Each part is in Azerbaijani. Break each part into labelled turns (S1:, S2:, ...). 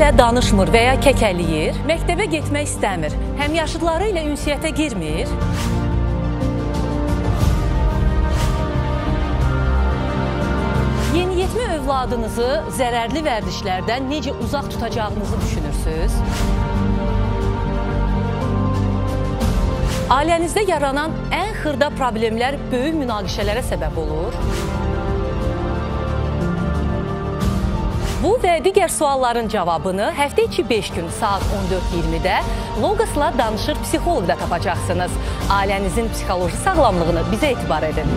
S1: Hələ danışmır və ya kəkəliyir, məktəbə getmək istəmir, həm yaşıdları ilə ünsiyyətə girmir. Yeniyetmə övladınızı zərərli vərdişlərdən necə uzaq tutacağınızı düşünürsünüz? Ailənizdə yaranan ən xırda problemlər böyük münaqişələrə səbəb olur. Bu və digər sualların cavabını həftə içi 5 gün saat 14:20-də Logosla danışır psixoloqda tapacaqsınız. Ailənizin psixoloji sağlamlığını bizə etibar edin.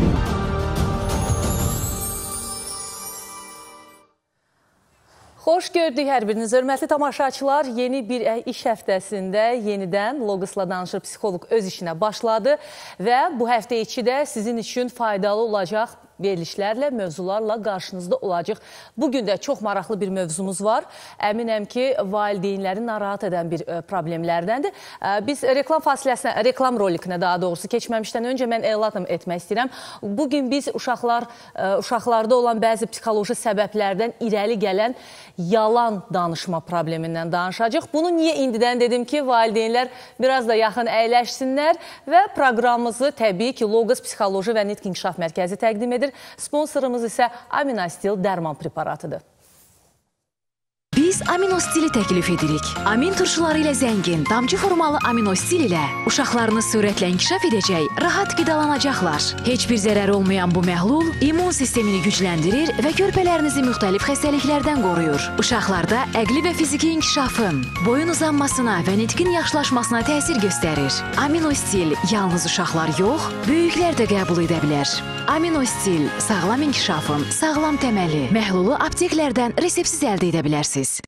S1: Xoş gördük hər biriniz. Hörmətli tamaşaçılar, yeni bir iş həftəsində yenidən Logosla danışır psixoloq öz işinə başladı və bu həftə içi də sizin üçün faydalı olacaq verilişlərlə, mövzularla qarşınızda olacaq. Bugün də çox maraqlı bir mövzumuz var. Əminəm ki, valideynləri narahat edən bir ə, problemlərdəndir. Ə, biz reklam fasiləsinə, reklam rolikinə daha doğrusu keçməmişdən öncə mən elan etmək istəyirəm. Bugün biz uşaqlar, ə, uşaqlarda olan bəzi psixoloji səbəblərdən irəli gələn yalan danışma problemindən danışacaq. Bunu niyə indidən dedim ki, valideynlər biraz da yaxın əyləşsinlər və proqramımızı təbii ki, Logos Psixoloji və Nitq İnkişaf Mərkəzi təqdim edir. Sponsorumuz isə Aminastil dərman preparatıdır.
S2: Biz aminostili təklif edirik. Amin turşuları ilə zəngin, damcı formalı aminostil ilə uşaqlarınız sürətlə inkişaf edəcək, rahat qidalanacaqlar. Heç bir zərər olmayan bu məhlul immun sistemini gücləndirir və körpələrinizi müxtəlif xəstəliklərdən qoruyur. Uşaqlarda əqli və fiziki inkişafın, boyun uzanmasına və nitqin yaxşılaşmasına təsir göstərir. Aminostil yalnız uşaqlar yox, böyüklər də qəbul edə bilər. Aminostil sağlam inkişafın sağlam təməli. Məhlulu apteklərdən resepsiz əldə edə bilərsiniz.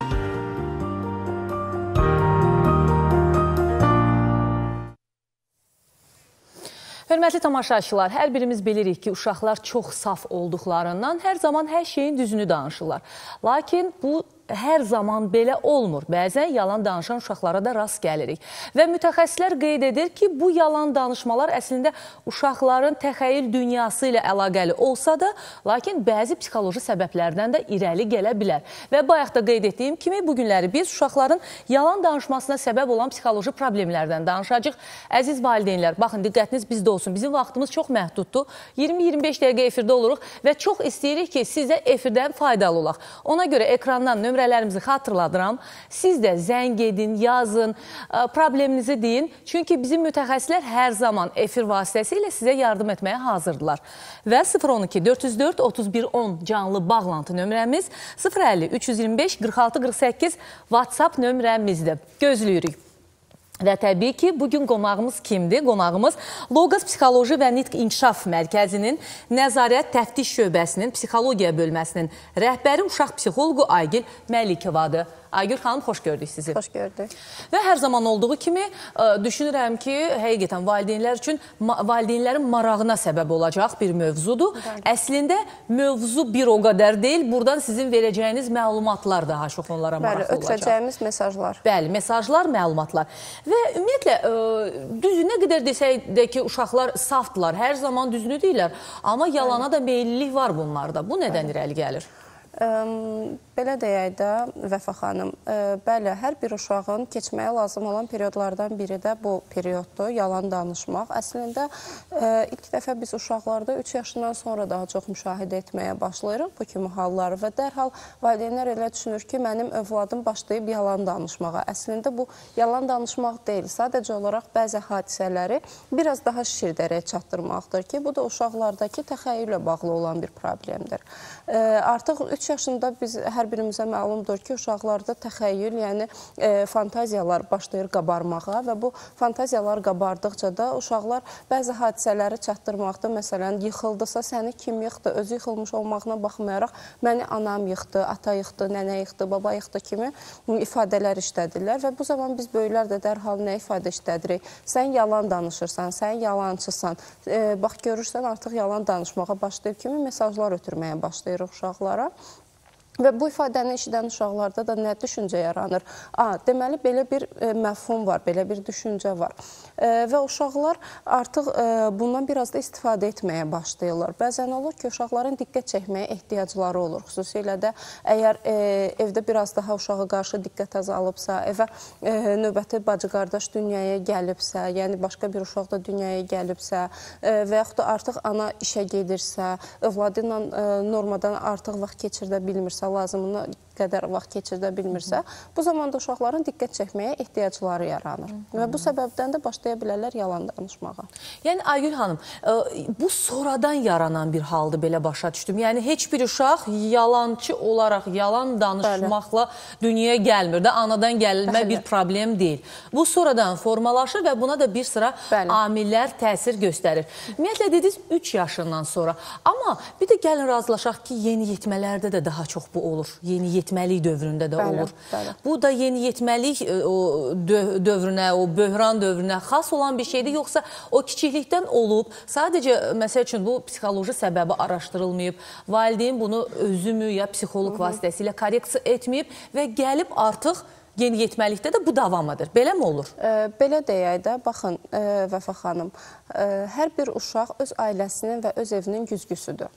S1: Hörmətli tamaşaçılar, hər birimiz bilirik ki, uşaqlar çox saf olduqlarından hər zaman hər şeyin düzünü danışırlar. Lakin bu hər zaman belə olmur. Bəzən yalan danışan uşaqlara da rast gəlirik. Və mütəxəssislər qeyd edir ki, bu yalan danışmalar əslində uşaqların təxəyyül dünyası ilə əlaqəli olsa da, lakin bəzi psixoloji səbəblərdən də irəli gələ bilər. Və bayaq da qeyd etdiyim kimi, bu günləri biz uşaqların yalan danışmasına səbəb olan psixoloji problemlərdən danışacaq. Əziz valideynlər, baxın, diqqətiniz bizdə olsun. Bizim vaxtımız çox məhduddur. 20-25 dəqiqə efirdə oluruq və çox istəyirik ki, sizə efirdən faydalı olaq. Ona görə ekrandan nömrə nömrələrimizi xatırladıram. Siz də zəng edin, yazın, probleminizi deyin. Çünki bizim mütəxəssislər hər zaman efir vasitəsilə sizə yardım etməyə hazırdılar. Və 012 404 31 10 canlı bağlantı nömrəmiz 050 325 46 48 WhatsApp nömrəmizdir. Gözləyirik. Və təbii ki, bugün qonağımız kimdir? Qonağımız Logos Psixoloji və Nitq İnkişaf Mərkəzinin Nəzarət Təftiş Şöbəsinin Psixologiya bölməsinin rəhbəri uşaq psixoloqu Aygil Məlikovadır. Aygül xanım, xoş gördük sizi.
S3: Xoş gördük.
S1: Və hər zaman olduğu kimi ə, düşünürəm ki, həqiqətən valideynlər üçün valideynlərin marağına səbəb olacaq bir mövzudur. Bəli. Əslində mövzu bir o qədər deyil, buradan sizin verəcəyiniz məlumatlar daha çox onlara maraqlı olacaq.
S3: Bəli, ötürəcəyimiz mesajlar.
S1: Bəli, mesajlar, məlumatlar. Və ümumiyyətlə ə, düz nə qədər desək də ki, uşaqlar safdırlar, hər zaman düzünü deyirlər, amma yalana da meyillilik var bunlarda. Bu nədən irəli gəlir?
S3: Belə deyək də Vəfa xanım, ə, bəli, hər bir uşağın keçməyə lazım olan periodlardan biri də bu perioddur, yalan danışmaq. Əslində ə, ilk dəfə biz uşaqlarda 3 yaşından sonra daha çox müşahidə etməyə başlayırıq bu kimi halları və dərhal valideynlər elə düşünür ki, mənim övladım başlayıb yalan danışmağa. Əslində bu yalan danışmaq deyil, sadəcə olaraq bəzi hadisələri biraz daha şişir dərəyə çatdırmaqdır ki, bu da uşaqlardakı təxəyyüllə bağlı olan bir problemdir. Ə, artıq 3 3 yaşında biz hər birimizə məlumdur ki, uşaqlarda təxəyyül, yəni e, fantaziyalar başlayır qabarmağa və bu fantaziyalar qabardıqca da uşaqlar bəzi hadisələri çatdırmaqda, məsələn, yıxıldısa səni kim yıxdı, özü yıxılmış olmağına baxmayaraq məni anam yıxdı, ata yıxdı, nənə yıxdı, baba yıxdı kimi ifadələr işlədirlər və bu zaman biz böyüklər də dərhal nə ifadə işlədirik? Sən yalan danışırsan, sən yalancısan. E, bax görürsən artıq yalan danışmağa başlayıb kimi mesajlar ötürməyə başlayırıq uşaqlara. Və bu ifadəni eşidən uşaqlarda da nə düşüncə yaranır? A, deməli belə bir e, məfhum var, belə bir düşüncə var. E, və uşaqlar artıq e, bundan biraz da istifadə etməyə başlayırlar. Bəzən olur ki, uşaqların diqqət çəkməyə ehtiyacları olur. Xüsusilə də əgər e, evdə biraz daha uşağa qarşı diqqət azalıbsa, evə e, növbəti bacı-qardaş dünyaya gəlibsə, yəni başqa bir uşaq da dünyaya gəlibsə e, və yaxud da artıq ana işə gedirsə, övladı ilə e, normadan artıq vaxt keçirdə bilmirsə, olsa, lazımını qədər vaxt keçirdə bilmirsə, bu zamanda uşaqların diqqət çəkməyə ehtiyacları yaranır. Və bu səbəbdən də başlaya bilərlər yalan danışmağa.
S1: Yəni Aygül xanım, e, bu sonradan yaranan bir haldır belə başa düşdüm. Yəni heç bir uşaq yalançı olaraq yalan danışmaqla dünyaya gəlmir də, anadan gəlmə Bəli. bir problem deyil. Bu sonradan formalaşır və buna da bir sıra Bəli. amillər təsir göstərir. Ümumiyyətlə dediniz 3 yaşından sonra. Amma bir də gəlin razılaşaq ki, yeniyetmələrdə də daha çox bu olur. Yeniyetmələr yeniyetməlik dövründə də bəli, olur. Bəli. Bu da yeniyetməlik e, o dövrünə, o böhran dövrünə xas olan bir şeydir, yoxsa o kiçiklikdən olub, sadəcə məsəl üçün bu psixoloji səbəbi araşdırılmayıb, valideyn bunu özümü ya psixoloq vasitəsilə korreksiya etməyib və gəlib artıq yeniyetməlikdə də bu davam edir. Beləmi olur?
S3: E, belə deyək də, baxın e, Vəfa xanım, e, hər bir uşaq öz ailəsinin və öz evinin güzgüsüdür.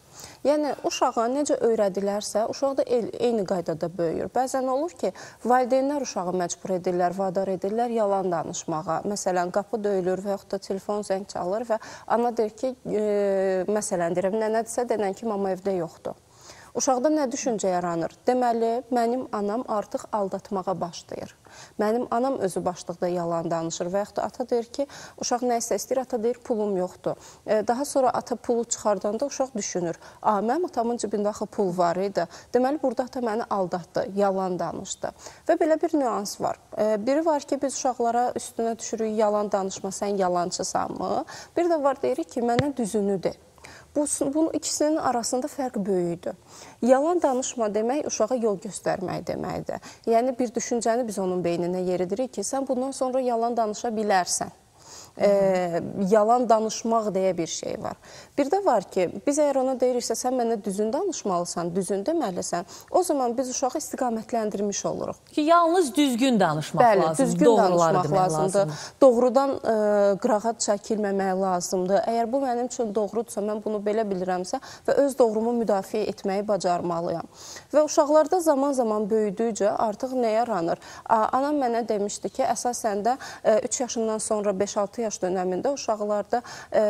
S3: Yəni uşağa necə öyrədilərsə, uşaq da eyni qaydada böyüyür. Bəzən olur ki, valideynlər uşağı məcbur edirlər, vadar edirlər yalan danışmağa. Məsələn, qapı döyülür və yaxud da telefon zəng çalır və ana deyir ki, e, məsələn deyirəm, nənədirsə denən ki, mama evdə yoxdur. Uşaqda nə düşüncə yaranır? Deməli, mənim anam artıq aldatmağa başlayır. Mənim anam özü başlıqda yalan danışır və yaxud da ata deyir ki, uşaq nə isə istəyir, ata deyir pulum yoxdur. E, daha sonra ata pulu çıxardanda uşaq düşünür, a, mənim atamın cibində axı pul var idi. Deməli, burada ata məni aldatdı, yalan danışdı. Və belə bir nüans var. E, biri var ki, biz uşaqlara üstünə düşürük, yalan danışma, sən yalancısanmı? Bir də var deyirik ki, mənə düzünü de. Bu, bunun ikisinin arasında fərq böyükdür. Yalan danışma demək uşağa yol göstərmək deməkdir. Yəni bir düşüncəni biz onun beyninə yeridirik ki, sən bundan sonra yalan danışa bilərsən e, yalan danışmaq deyə bir şey var. Bir də var ki, biz əgər ona deyiriksə, sən mənə düzün danışmalısan, düzün deməlisən, o zaman biz uşağı istiqamətləndirmiş oluruq.
S1: Ki, yalnız düzgün danışmaq
S3: Bəli,
S1: lazımdır,
S3: düzgün danışmaq lazımdır. lazımdır. Doğrudan e, qırağa çəkilməmək lazımdır. Əgər bu mənim üçün doğrudursa, mən bunu belə bilirəmsə və öz doğrumu müdafiə etməyi bacarmalıyam. Və uşaqlarda zaman-zaman böyüdükcə artıq nə yaranır? Anam mənə demişdi ki, əsasən də 3 e, yaşından sonra 5-6 yaş dönəmində uşaqlarda e,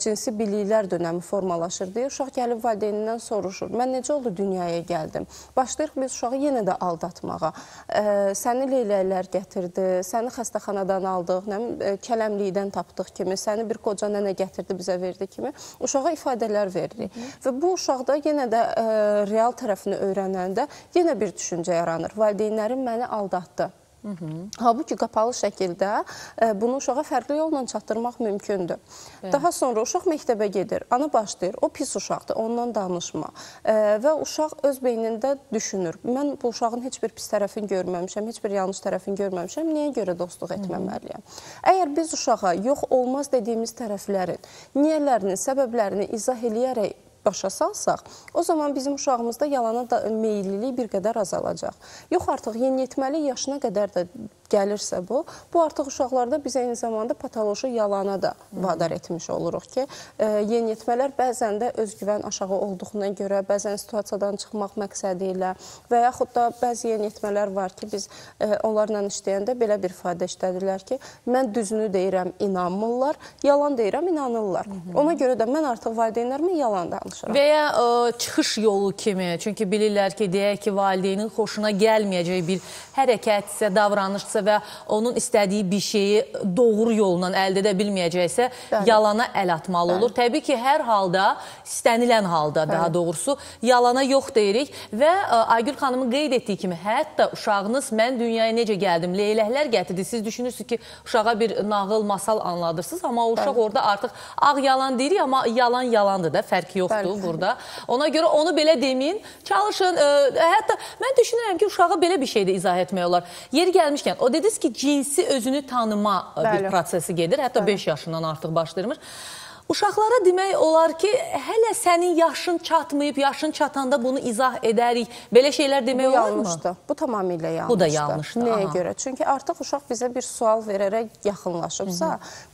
S3: cinsi biliklər dönəmi formalaşır deyə uşaq gəlib valideynindən soruşur. Mən necə oldu dünyaya gəldim? Başlayırıq biz uşağı yenə də aldatmağa. E, səni leyləklər gətirdi, səni xəstəxanadan aldıq, nə e, kələmlikdən tapdıq kimi, səni bir qoca nənə gətirdi bizə verdi kimi uşağa ifadələr veririk. Hı. Və bu uşaqda yenə də e, real tərəfini öyrənəndə yenə bir düşüncə yaranır. Valideynlərim məni aldatdı. Hı -hı. Halbuki qapalı şəkildə e, bunu uşağa fərqli yolla çatdırmaq mümkündür. Evet. Daha sonra uşaq məktəbə gedir, ana başlayır, o pis uşaqdır, ondan danışma. E, və uşaq öz beynində düşünür, mən bu uşağın heç bir pis tərəfini görməmişəm, heç bir yanlış tərəfini görməmişəm, niyə görə dostluq etməməliyəm? Hı -hı. Əgər biz uşağa yox olmaz dediyimiz tərəflərin, niyələrini, səbəblərini izah eləyərək başa salsaq, o zaman bizim uşağımızda yalana da meyillilik bir qədər azalacaq. Yox artıq yeniyetməli yaşına qədər də gəlirsə bu, bu artıq uşaqlarda biz eyni zamanda patoloji yalana da vadar etmiş oluruq ki, e, yeniyetmələr bəzən də özgüvən aşağı olduğuna görə, bəzən situasiyadan çıxmaq məqsədi ilə və yaxud da bəzi yeniyetmələr var ki, biz e, onlarla işləyəndə belə bir ifadə işlədirlər ki, mən düzünü deyirəm, inanmırlar, yalan deyirəm, inanırlar. Hı -hı. Ona görə də mən artıq valideynlərimə yalan danışıram danışıram.
S1: Və ya ə, e, çıxış yolu kimi, çünki bilirlər ki, deyək ki, valideynin xoşuna gəlməyəcək bir hərəkətsə, davranışsa və onun istədiyi bir şeyi doğru yolla əldə edə bilməyəcəksə, Bəli. yalana əl atmalı Bəli. olur. Təbii ki, hər halda, istənilən halda Bəli. daha doğrusu, yalana yox deyirik və ə, e, Aygül xanımın qeyd etdiyi kimi, hətta uşağınız mən dünyaya necə gəldim, leyləklər gətirdi, siz düşünürsünüz ki, uşağa bir nağıl, masal anladırsınız, amma o uşaq Bəli. orada artıq ağ yalan deyirik, amma yalan yalandır da, fərqi yoxdur yoxdur burada. Ona görə onu belə deməyin. Çalışın. Ə, e, hətta mən düşünürəm ki, uşağa belə bir şey də izah etmək olar. Yeri gəlmişkən, o dediniz ki, cinsi özünü tanıma e, Bəli. bir prosesi gedir. Hətta Bəli. 5 yaşından artıq başlayırmış. Uşaqlara demək olar ki, hələ sənin yaşın çatmayıb, yaşın çatanda bunu izah edərik. Belə şeylər demək
S3: Bu
S1: olarmı?
S3: yanlışdır. Bu tamamilə yanlışdır.
S1: Bu da yanlışdır,
S3: Nəyə
S1: aha.
S3: görə? Çünki artıq uşaq bizə bir sual verərək yaxınlaşıbsa,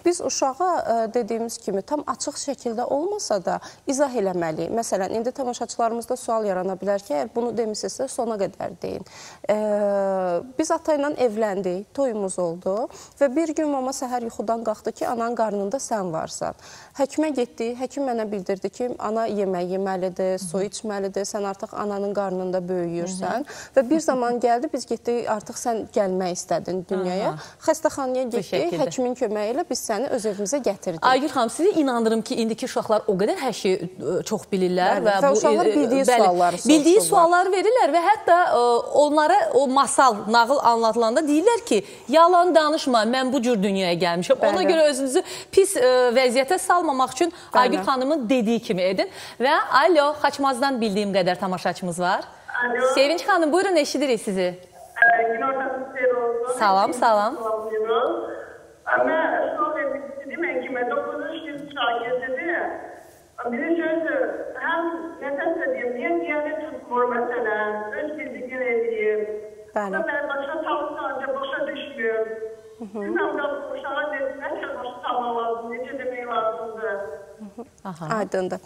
S3: biz uşağa ə, dediyimiz kimi tam açıq şəkildə olmasa da izah eləməliyik. Məsələn, indi tamaşaçılarımızda sual yarana bilər ki, əgər bunu demisinizsə sona qədər deyin. Ə, biz ata ilə evləndik, toyumuz oldu və bir gün mama səhər yuxudan qalxdı ki, ananın qarnında sən varsan. Həkimə getdi, həkim mənə bildirdi ki, ana yemək yeməlidir, su içməlidir, sən artıq ananın qarnında böyüyürsən və bir zaman gəldi biz getdik, artıq sən gəlmək istədin dünyaya. Xəstəxanaya getdik, həkimin köməyi ilə biz səni öz evimizə gətirdik.
S1: Aygül xanım, sizi inandırım ki, indiki uşaqlar o qədər hər şeyi ə, çox bilirlər
S3: Bəli, və uşaqlar
S1: ə,
S3: bildiyi
S1: bəli,
S3: sualları
S1: bildiyi
S3: soruşurlar.
S1: sualları verirlər və hətta ə, onlara o masal, nağıl anlatılanda deyirlər ki, yalan danışma, mən bu cür dünyaya gəlmişəm. Ona
S3: Bəli.
S1: görə özünüzü pis ə, vəziyyətə salmamaq üçün
S3: Bəli.
S1: Aygül xanımın dediyi kimi edin. Və alo, Xaçmazdan bildiyim qədər tamaşaçımız var.
S4: Alo.
S1: Sevinç xanım, buyurun eşidirik sizi. Salam, salam.
S4: salamlıyoruz. Ama son evlilikti değil mi? Kime 9. yıl şagirdiydi. Bir sözü hem nefes edeyim diye diğerini tutmuyor mesela. Öz bildiğini edeyim.
S3: Bəli.
S4: Ben başa tavsiye ancak boşa düşmüyorum. Sınavdan boşalan dediler çalışmama lazım, ne demek lazımdı.
S1: Aha.
S3: Aydın'da.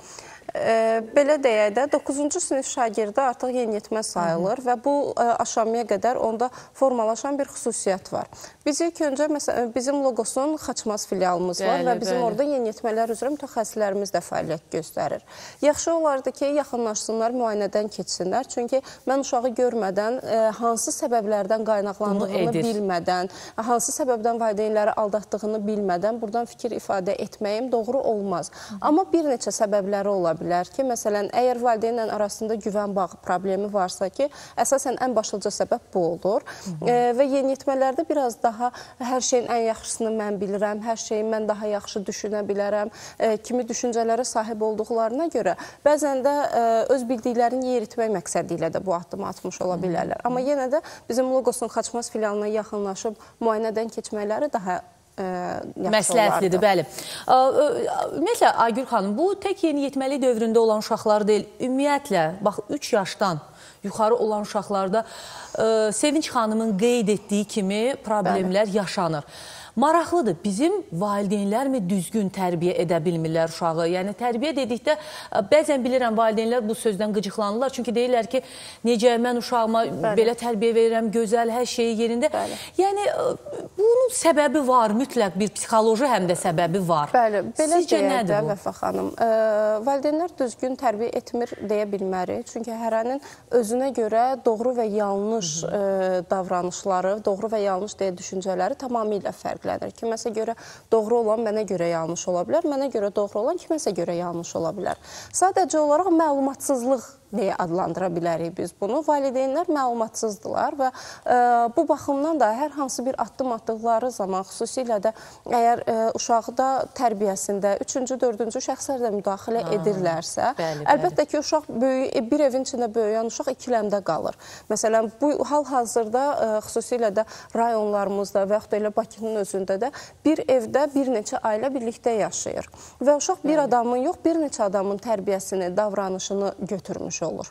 S3: E, belə deyək də 9-cu sinif şagirdi artıq yeniyetmə sayılır və bu e, aşamaya qədər onda formalaşan bir xüsusiyyət var. Biz ilk öncə məsələn bizim loqosun Xaçmaz filialımız var
S1: Bəli,
S3: və bizim
S1: bəli.
S3: orada yeniyetmələr üzrə mütəxəssislərimiz də fəaliyyət göstərir. Yaxşı olardı ki, yaxınlaşsınlar, müayinədən keçsinlər. Çünki mən uşağı görmədən e, hansı səbəblərdən qaynaqlandığını bilmədən, hansı səbəbdən valideynləri aldatdığını bilmədən buradan fikir ifadə etməyim doğru olmaz. Amma bir neçə səbəbləri ola bilər ki, məsələn, əgər valideynlə arasında güvən bağı problemi varsa ki, əsasən ən başlıca səbəb bu olur. E, və yeniyetmələrdə biraz daha hər şeyin ən yaxşısını mən bilirəm, hər şeyi mən daha yaxşı düşünə bilərəm, e, kimi düşüncələrə sahib olduqlarına görə bəzən də e, öz bildiklərini yeritmək məqsədi ilə də bu addımı atmış ola bilərlər. Amma yenə də bizim loqosun Xaçmaz filialına yaxınlaşıb müayinədən keçmələri daha
S1: Məsləhətlidir, bəli. Ümumiyyətlə, Aygül xanım, bu tək yeniyetməlik dövründə olan uşaqlar deyil, ümumiyyətlə, bax, 3 yaşdan yuxarı olan uşaqlarda ə, Sevinç xanımın qeyd etdiyi kimi problemlər yaşanır. Maraqlıdır, bizim valideynlərmi düzgün tərbiyə edə bilmirlər uşağı? Yəni, tərbiyə dedikdə, ə, bəzən bilirəm, valideynlər bu sözdən qıcıqlanırlar. Çünki deyirlər ki, necə mən uşağıma belə tərbiyə verirəm, gözəl, hər şeyi yerində.
S3: Bəli.
S1: Yəni, ə, bunun səbəbi var, mütləq bir psixoloji həm də səbəbi var.
S3: Bəli, belə
S1: Sizcə
S3: deyək də
S1: nədir bu?
S3: Vəfa xanım. Ə, valideynlər düzgün tərbiyə etmir deyə bilmərik. Çünki hərənin özünə görə doğru və yanlış ə, davranışları, doğru və yanlış deyə düşüncələri tamamilə fərqlənir. Kiməsə görə doğru olan mənə görə yanlış ola bilər, mənə görə doğru olan kiməsə görə yanlış ola bilər. Sadəcə olaraq məlumatsızlıq deyə adlandıra bilərik biz bunu. Valideynlər məlumatsızdılar və ə, bu baxımdan da hər hansı bir addım atdıqları zaman, xüsusilə də əgər ə, uşaqda tərbiyəsində 3-cü, 4-cü şəxslər də müdaxilə edirlərsə,
S1: bəli, bəli.
S3: əlbəttə ki, uşaq böyük e, bir evin içində böyüyən uşaq ikiləmdə qalır. Məsələn, bu hal-hazırda ə, xüsusilə də rayonlarımızda və yaxud da elə Bakının özündə də bir evdə bir neçə ailə birlikdə yaşayır və uşaq bir adamın yox, bir neçə adamın tərbiyəsini, davranışını götürmüş olur.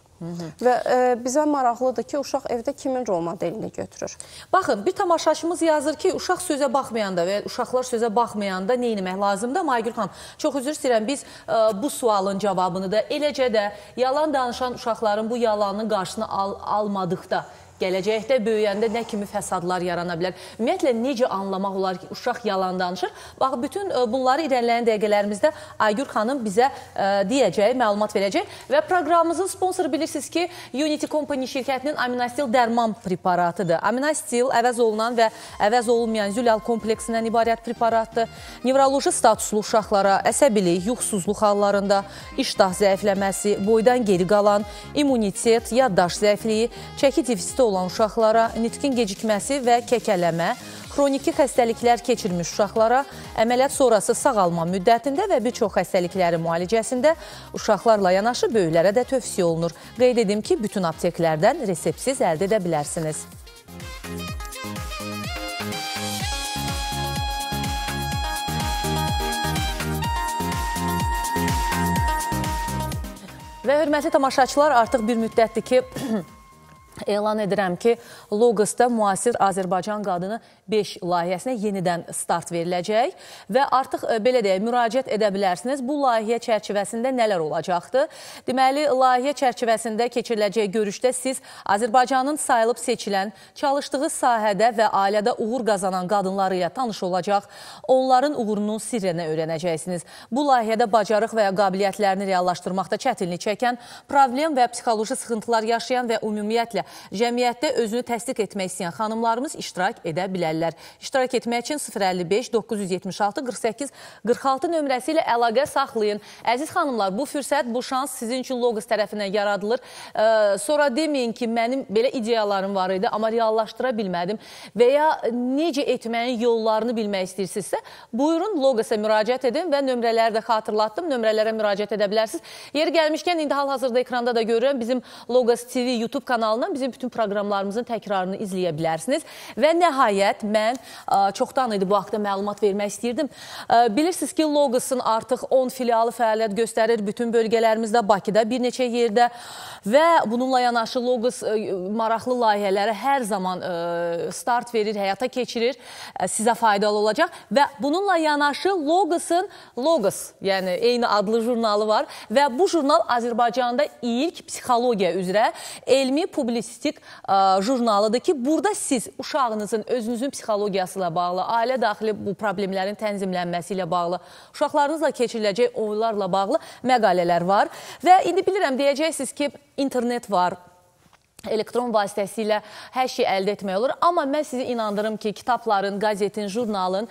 S3: Və ə, bizə maraqlıdır ki, uşaq evdə kimin rol modelini götürür?
S1: Baxın, bir tamaşaçımız yazır ki, uşaq sözə baxmayanda və uşaqlar sözə baxmayanda nə etmək lazımdır? Amma Aygül xanım, çox üzr istəyirəm, biz ə, bu sualın cavabını da eləcə də yalan danışan uşaqların bu yalanın qarşısını al almadıqda gələcəkdə böyüyəndə nə kimi fəsadlar yarana bilər? Ümumiyyətlə necə anlamaq olar ki, uşaq yalan danışır? Bax bütün ə, bunları irəliləyən dəqiqələrimizdə Aygür xanım bizə ə, deyəcək, məlumat verəcək və proqramımızın sponsoru bilirsiniz ki, Unity Company şirkətinin Aminastil dərman preparatıdır. Aminastil əvəz olunan və əvəz olunmayan zülal kompleksindən ibarət preparatdır. Nevroloji statuslu uşaqlara əsəbilik, yuxusuzluq hallarında, iştah zəifləməsi, boydan geri qalan, immunitet, yaddaş zəifliyi, çəki defisiti olan uşaqlara, nitqin gecikməsi və kəkələmə, xroniki xəstəliklər keçirmiş uşaqlara, əməliyyat sonrası sağalma müddətində və bir çox xəstəliklərin müalicəsində uşaqlarla yanaşı böyüklərə də tövsiyə olunur. Qeyd edim ki, bütün apteklərdən resepsiz əldə edə bilərsiniz. Və hörmətli tamaşaçılar, artıq bir müddətdir ki, elan edirəm ki, Logosda müasir Azərbaycan qadını 5 layihəsinə yenidən start veriləcək və artıq e, belə deyək, müraciət edə bilərsiniz. Bu layihə çərçivəsində nələr olacaqdır? Deməli, layihə çərçivəsində keçiriləcək görüşdə siz Azərbaycanın sayılıb seçilən, çalışdığı sahədə və ailədə uğur qazanan qadınları ilə tanış olacaq, onların uğurunun sirrini öyrənəcəksiniz. Bu layihədə bacarıq və ya qabiliyyətlərini reallaşdırmaqda çətinlik çəkən, problem və psixoloji sıxıntılar yaşayan və ümumiyyətlə cəmiyyətdə özünü təsdiq etmək istəyən xanımlarımız iştirak edə bilərlər. İştirak etmək üçün 055 976 48 46 nömrəsi ilə əlaqə saxlayın. Əziz xanımlar, bu fürsət, bu şans sizin üçün Logos tərəfindən yaradılır. Ə, sonra deməyin ki, mənim belə ideyalarım var idi, amma reallaşdıra bilmədim və ya necə etməyin yollarını bilmək istəyirsinizsə, buyurun Logosa müraciət edin və nömrələri də xatırlatdım. Nömrələrə müraciət edə bilərsiniz. Yeri gəlmişkən indi hal-hazırda ekranda da görürəm bizim Logos TV YouTube kanalından bizim bütün proqramlarımızın təkrarını izləyə bilərsiniz. Və nəhayət mən ə, çoxdan idi bu haqda məlumat vermək istəyirdim. Ə, bilirsiniz ki, Logosun artıq 10 filialı fəaliyyət göstərir bütün bölgələrimizdə, Bakıda bir neçə yerdə və bununla yanaşı Logos ə, maraqlı layihələri hər zaman start verir, həyata keçirir, sizə faydalı olacaq və bununla yanaşı Logosun Logos, yəni eyni adlı jurnalı var və bu jurnal Azərbaycanda ilk psixologiya üzrə elmi publisistik jurnalıdır ki, burada siz uşağınızın özünüzün psixologiyası ilə bağlı, ailə daxili bu problemlərin tənzimlənməsi ilə bağlı, uşaqlarınızla keçiriləcək oyunlarla bağlı məqalələr var. Və indi bilirəm deyəcəksiniz ki, internet var, elektron vasitəsilə hər şey əldə etmək olur. Amma mən sizi inandırım ki, kitabların, qazetin, jurnalın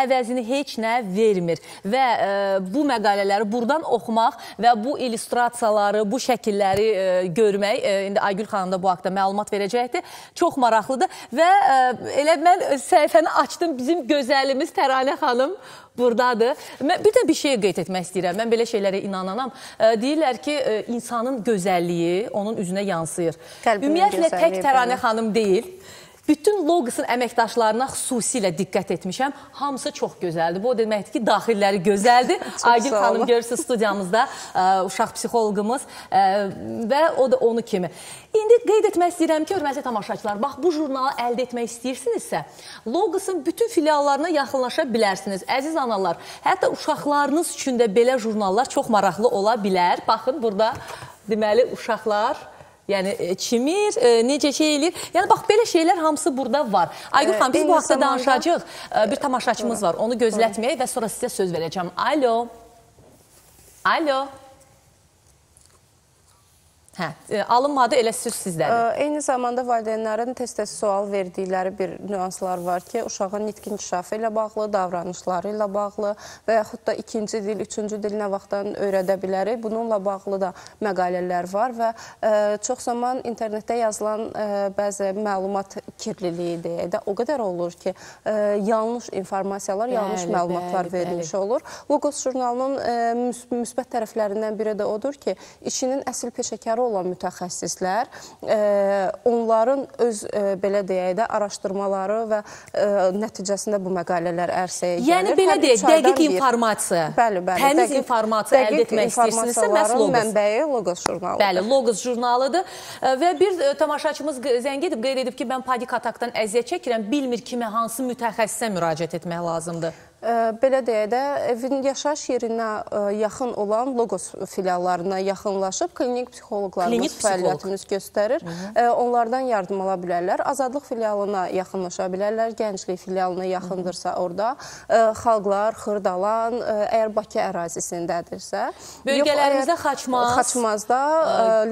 S1: əvəzini heç nə vermir. Və e, bu məqalələri buradan oxumaq və bu illüstrasiyaları, bu şəkilləri e, görmək, e, indi Aygül xanım da bu haqda məlumat verəcəkdir, çox maraqlıdır. Və e, elə mən səhifəni açdım, bizim gözəlimiz Təranə xanım buradadır. Mən bir də bir şey qeyd etmək istəyirəm. Mən belə şeylərə inananam. E, deyirlər ki, e, insanın gözəlliyi onun üzünə yansıyır.
S3: Qəlbinin
S1: Ümumiyyətlə tək Təranə xanım deyil. Bütün Logosun əməkdaşlarına xüsusilə diqqət etmişəm. Hamısı çox gözəldir. Bu o deməkdir ki, daxilləri gözəldir.
S3: Sağ
S1: xanım görürsünüz studiyamızda ə, uşaq psixoloqumuz ə, və o da onu kimi. İndi qeyd etmək istəyirəm ki, hörmətli tamaşaçılar, bax bu jurnalı əldə etmək istəyirsinizsə, Logosun bütün filiallarına yaxınlaşa bilərsiniz. Əziz analar, hətta uşaqlarınız üçün də belə jurnallar çox maraqlı ola bilər. Baxın burada deməli uşaqlar Yəni e, çimir, e, necə şey eləyir. Yəni bax belə şeylər hamısı burada var. Aygül
S3: E,
S1: xanım biz bu haqda danışacağıq. Bir tamaşaçımız var. Onu gözlətməyək və sonra sizə söz verəcəm. Alo. Alo. Hə, e, alınmadı, elə söz sizdədir.
S3: Ə, Eyni zamanda valideynlərin tez-tez sual verdikləri bir nüanslar var ki, uşağın nitq inkişafı ilə bağlı, davranışları ilə bağlı və yaxud da ikinci dil, üçüncü dil nə vaxtdan öyrədə bilərik. Bununla bağlı da məqalələr var və ə, çox zaman internetdə yazılan bəzi məlumat kirliliyi deyək də o qədər olur ki, yanlış informasiyalar, yanlış
S1: Bəli,
S3: məlumatlar
S1: bəli,
S3: verilmiş olur. Logos jurnalının müsbət tərəflərindən biri də odur ki, işinin əsl peşəkarı olan mütəxəssislər ə, onların öz ə, belə deyək də araşdırmaları və ə, nəticəsində bu məqalələr ərsəyə gəlir.
S1: Yəni belə deyək, dəqiq informasiya,
S3: Bəli, bəli.
S1: təmiz
S3: dəqiq-
S1: informasiya əldə
S3: dəqiq
S1: etmək istəyirsinizsə, məhz Logos.
S3: mənbəyi Logos jurnalıdır.
S1: Bəli, Logos jurnalıdır E, və bir e, tamaşaçımız zəng edib qeyd edib ki, mən panik atakdan əziyyət çəkirəm, bilmir kimə, hansı mütəxəssisə müraciət etmək lazımdır.
S3: Belə deyək də, evin yaşayış yerinə yaxın olan Logos filiallarına yaxınlaşıb klinik psixoloqlarımız
S1: Klinik psixoloq.
S3: fəaliyyətimiz göstərir. Ə, Onlardan yardım ala bilərlər. Azadlıq filialına yaxınlaşa bilərlər. Gənclik filialına yaxındırsa orada. Xalqlar, Xırdalan, əgər Bakı ərazisindədirsə.
S1: Bölgələrimizdə Xaçmaz,
S3: Xaçmazda,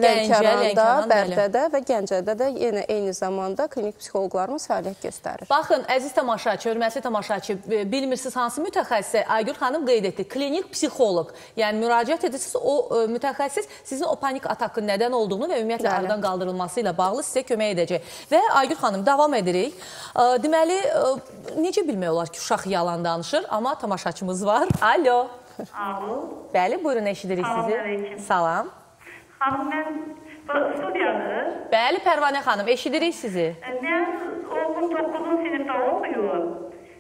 S3: Lənkəranda. Bərdədə və Gəncədə də yenə eyni zamanda klinik psixoloqlarımız fəaliyyət göstərir.
S1: Baxın, əziz tamaşaçı, hörmətli tamaşaçı, bilmirsiniz hansı mütəxəssisə Aygül xanım qeyd etdi. Klinik psixoloq. Yəni müraciət edirsiniz, o e, mütəxəssis sizin o panik atakın nədən olduğunu və ümumiyyətlə
S3: Bəli.
S1: aradan qaldırılması ilə bağlı sizə kömək edəcək. Və Aygül xanım davam edirik. E, Deməli, e, necə bilmək olar ki, uşaq yalan danışır, amma tamaşaçımız var. Alo.
S5: Alo.
S1: Bəli, buyurun eşidirik sizi.
S5: Salamünaleyküm.
S1: Salam.
S5: Xanım mən bu studiyadır.
S1: Bəli, Pərvanə xanım, eşidirik sizi.
S5: Mən oğlum 9-cu sinifdə oxuyur.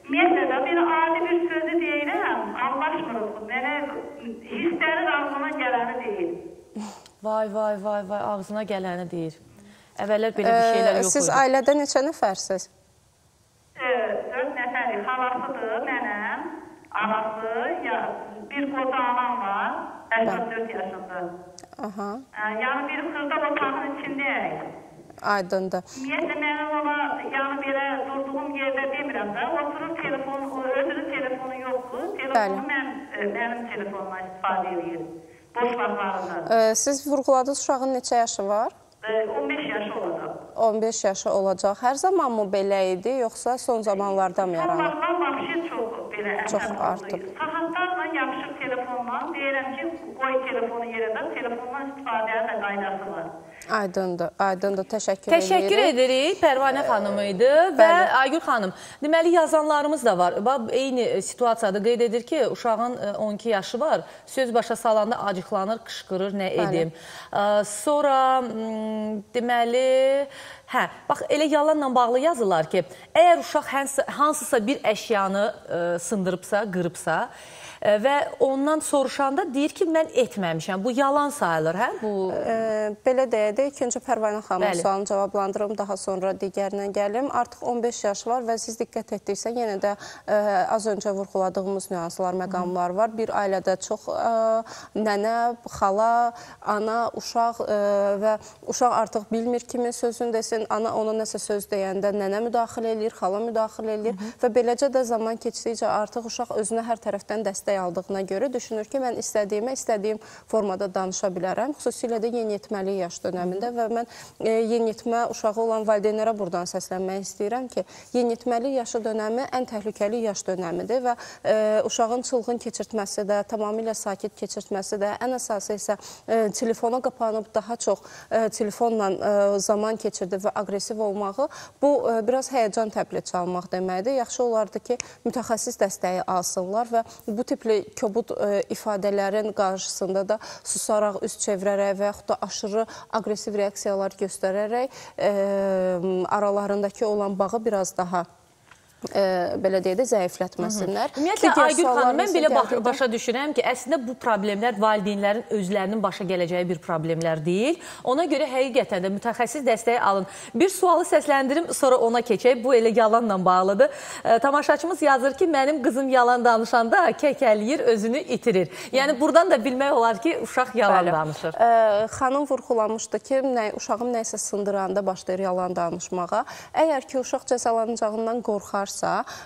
S5: Ümumiyyətlə də bir adi bir sözü deyirəm, anlaşmırıq. Mənə hisslərin ağlına gələni deyil.
S1: Vay, vay, vay, vay, ağzına gələni deyir. Əvvəllər belə bir şeylər yox
S3: Siz
S1: idi.
S3: ailədə neçə nəfərsiz?
S5: Dörd nəfərik. Halasıdır mənəm. Anası, ya, bir qoca anam var. 84 yaşında.
S3: Aha,
S5: Ə, Yəni bir xırda otağın içindəyik.
S3: Aydındır.
S5: Ümumiyyətlə mənim ona yəni belə durduğum yerdə demirəm də, oturur telefon, özünün telefonu yoxdur. Telefonu
S3: Bəli.
S5: mən mənim telefonumdan istifadə edir. Boş vaxtlarında.
S3: Ə, Siz vurğuladınız uşağın neçə yaşı var?
S5: Ə, 15 yaşı olacaq.
S3: 15 yaşı olacaq. Hər zaman mı belə idi, yoxsa son zamanlarda mı yaranıb?
S5: Vaxtlar vəhşi çox belə
S3: Çox
S5: əsəb
S3: artıb.
S5: oldu. Telefonla. Deyirəm ki, qoy telefonu yerində, telefondan istifadəyə də qaydası var.
S3: Aydındır, aydındır. Təşəkkür,
S1: Təşəkkür
S3: edirik.
S1: edirik. Pərvanə xanım idi və
S3: Bəli.
S1: Aygül xanım. Deməli yazanlarımız da var. Bax eyni situasiyada qeyd edir ki, uşağın e, 12 yaşı var. Söz başa salanda acıqlanır, qışqırır, nə edim. Ə, Sonra m, deməli Hə, bax elə yalanla bağlı yazırlar ki, əgər uşaq hansı, hansısa bir əşyanı ə, sındırıbsa, qırıbsa və ondan soruşanda deyir ki, mən etməmişəm. Bu yalan sayılır, hə? Bu
S3: Ə, belə deyək də, ilk öncə Pərvanə xanımın sualını cavablandırım, daha sonra digərinə gəlim. Artıq 15 yaş var və siz diqqət etdiksə, yenə də ə, az öncə vurğuladığımız nüanslar, məqamlar var. Bir ailədə çox ə, nənə, xala, ana, uşaq ə, və uşaq artıq bilmir kimin sözünü desin. Ana ona nəsə söz deyəndə nənə müdaxilə eləyir, xala müdaxilə eləyir və beləcə də zaman keçdikcə artıq uşaq özünə hər tərəfdən dəstək aldığına görə düşünür ki, mən istədiyimə istədiyim formada danışa bilərəm. Xüsusilə də yeniyetməlik yaş dönəmində və mən e, yeniyetmə uşağı olan valideynlərə buradan səslənmək istəyirəm ki, yeniyetməlik yaşı dönəmi ən təhlükəli yaş dönəmidir və e, uşağın çılğın keçirtməsi də, tamamilə sakit keçirtməsi də, ən əsası isə e, telefona qapanıb daha çox e, telefonla e, zaman keçirdi və aqressiv olmağı bu e, biraz həyəcan təbili çalmaq deməkdir. Yaxşı olardı ki, mütəxəssis dəstəyi alsınlar və bu tipli kobud e, ifadələrin qarşısında da susaraq, üz çevirərək və yaxud da aşırı aqressiv reaksiyalar göstərərək e, aralarındakı olan bağı biraz daha e, belə deyək də zəiflətməsinlər.
S1: Ümumiyyətlə Aygül xanım, mən belə baş, başa düşürəm ki, əslində bu problemlər valideynlərin özlərinin başa gələcəyi bir problemlər deyil. Ona görə həqiqətən də mütəxəssis dəstəyi alın. Bir sualı səsləndirim, sonra ona keçək. Bu elə yalanla bağlıdır. E, tamaşaçımız yazır ki, mənim qızım yalan danışanda kəkələyir, özünü itirir. Yəni buradan da bilmək olar ki, uşaq yalan
S3: Bəli.
S1: danışır.
S3: Ə, xanım vurğulamışdı ki, nə, uşağım nəyisə sındıranda başlayır yalan danışmağa. Əgər ki, uşaq cəzalanacağından qorxarsa,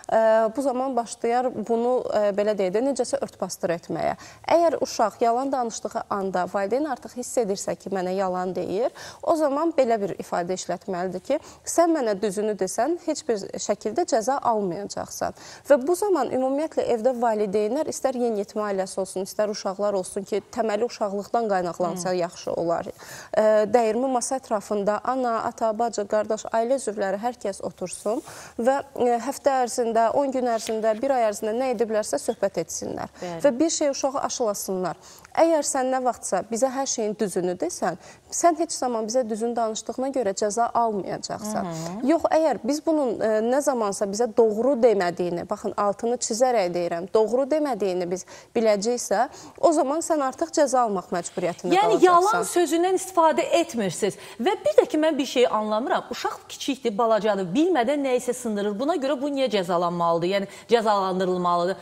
S3: ə, bu zaman başlayar bunu ə, belə deyək də necəsə örtbasdır etməyə. Əgər uşaq yalan danışdığı anda valideyn artıq hiss edirsə ki, mənə yalan deyir, o zaman belə bir ifadə işlətməlidir ki, sən mənə düzünü desən, heç bir şəkildə cəza almayacaqsan. Və bu zaman ümumiyyətlə evdə valideynlər istər yeniyetmə ailəsi olsun, istər uşaqlar olsun ki, təməli uşaqlıqdan qaynaqlansa yaxşı olar. Ə, Dəyirmi masa ətrafında ana, ata, bacı, qardaş, ailə üzvləri hər kəs otursun və ə, həftə ərzində, 10 gün ərzində, bir ay ərzində nə ediblərsə söhbət etsinlər
S1: Bəli.
S3: və bir şey uşağı aşılasınlar. Əgər sən nə vaxtsa bizə hər şeyin düzünü desən, sən heç zaman bizə düzün danışdığına görə cəza almayacaqsan. Yox, əgər biz bunun ə, nə zamansa bizə doğru demədiyini, baxın altını çizərək deyirəm, doğru demədiyini biz biləcəksə, o zaman sən artıq cəza almaq məcburiyyətində
S1: Yəni
S3: qalacaqsan.
S1: yalan sözündən istifadə etmirsiniz. Və bir də ki mən bir şey anlamıram. Uşaq kiçikdir, balacadır, bilmədən nə isə sındırır. Buna görə bu niyə cəzalanmalıdır? Yəni cəzalandırılmalıdır.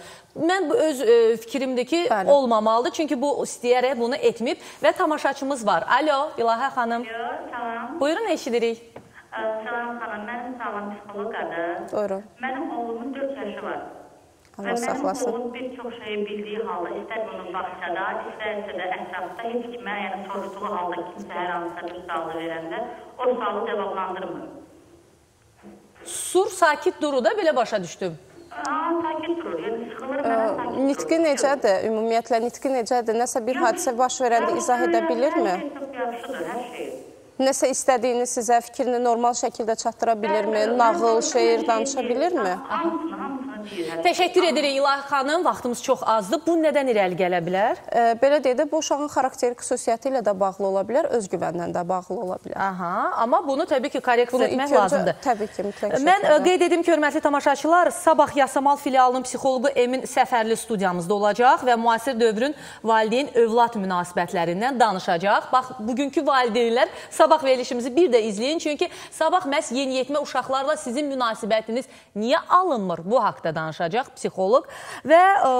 S1: Mən bu öz e, fikrimdir ki,
S3: Bəli.
S1: olmamalıdır. Çünki bu istəyərək bunu etməyib və tamaşaçımız var. Alo, İlahə xanım.
S5: Yo, salam.
S1: Buyurun eşidirik.
S5: Salam xanım, mənim sağlam psixoloqadır.
S3: Buyurun.
S5: Mənim oğlumun 4 yaşı var.
S3: Allah
S5: Və mənim
S3: saxlasın.
S5: oğlum bir çox şeyi bildiyi halda, istər bunu bağçada, istərsə də ətrafda heç kimə, yəni soruşduğu halda kimsə hər hansısa bir sualı verəndə o sualı cavablandırmır.
S1: Sur sakit duru da belə başa düşdüm.
S5: Aa, sakit durur, yəni sıxılır mənə sakit durur.
S3: Nitqi necədir? Ümumiyyətlə nitqi necədir? Nəsə bir hadisə baş verəndə izah edə bilirmi? Nəsə istədiyini sizə fikrini normal şəkildə çatdıra bilirmi? Nağıl, şeir danışa bilirmi?
S5: Deyir.
S1: Təşəkkür edirik İlahi xanım. Vaxtımız çox azdır. Bu nədən irəli gələ bilər?
S3: E, belə deyək də, bu uşağın xarakterik xüsusiyyəti ilə də bağlı ola bilər, özgüvənlə də bağlı ola bilər.
S1: Aha, amma bunu təbii ki, korreksiya
S3: Bunu
S1: etmək lazımdır.
S3: təbii ki, mütləq
S1: Mən
S3: şəkildə.
S1: ə, qeyd edim ki, hörmətli tamaşaçılar, sabah Yasamal filialının psixoloqu Emin Səfərli studiyamızda olacaq və müasir dövrün valideyn-övlad münasibətlərindən danışacaq. Bax, bugünkü valideynlər sabah verilişimizi bir də izləyin, çünki sabah məhz yeniyetmə uşaqlarla sizin münasibətiniz niyə alınmır? Bu haqda danışacaq psixoloq və ə,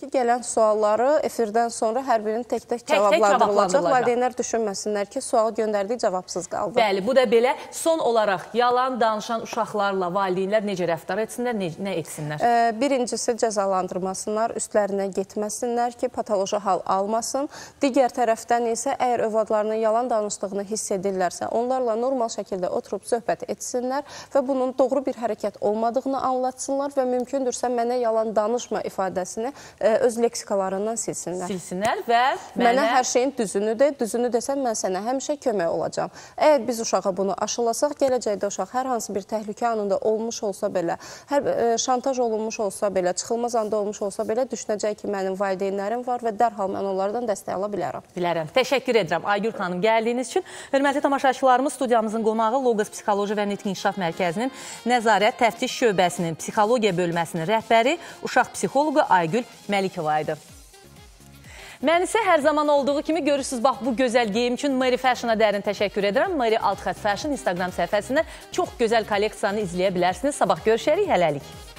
S3: Ki, gələn sualları efirdən sonra hər birinin tək-tək
S1: cavablandırılacaq.
S3: Valideynlər düşünməsinlər ki, sual göndərdiyi cavabsız qaldı.
S1: bəli, bu da belə son olaraq yalan danışan uşaqlarla valideynlər necə rəftar etsinlər, ne, nə etsinlər?
S3: Ə, Birincisi cəzalandırmasınlar, üstlərinə getməsinlər ki, patoloji hal almasın. Digər tərəfdən isə əgər övladlarının yalan danışdığını hiss edirlərsə, onlarla normal şəkildə oturub söhbət etsinlər və bunun doğru bir hərəkət olmadığını anlatsınlar və mümkündürsə mənə yalan danışma ifadəsini ə, öz leksikalarından silsinlər.
S1: Silsinlər və
S3: Mənə hər şeyin düzünü de, düzünü desəm mən sənə həmişə kömək olacam. Əgər biz uşağa bunu aşılasaq, gələcəkdə uşaq hər hansı bir təhlükə anında olmuş olsa belə, hər e, şantaj olunmuş olsa belə, çıxılmaz anda olmuş olsa belə düşünəcək ki, mənim valideynlərim var və dərhal mən onlardan dəstək ala bilərəm.
S1: Bilərəm. Təşəkkür edirəm Aygür xanım gəldiyiniz üçün. Hörmətli tamaşaçılarımız, studiyamızın qonağı Logos Psixoloji və Nitq İnkişaf Mərkəzinin Nəzarət Təftiş Şöbəsinin Psixologiya bölməsinin rəhbəri, uşaq psixoloqu Aygül Məlikova idi. Mən isə hər zaman olduğu kimi görürsünüz, bax bu gözəl geyim üçün Mary Fashion-a dərin təşəkkür edirəm. Mary Altxət Fashion Instagram səhifəsində çox gözəl kolleksiyanı izləyə bilərsiniz. Sabah görüşərik, hələlik.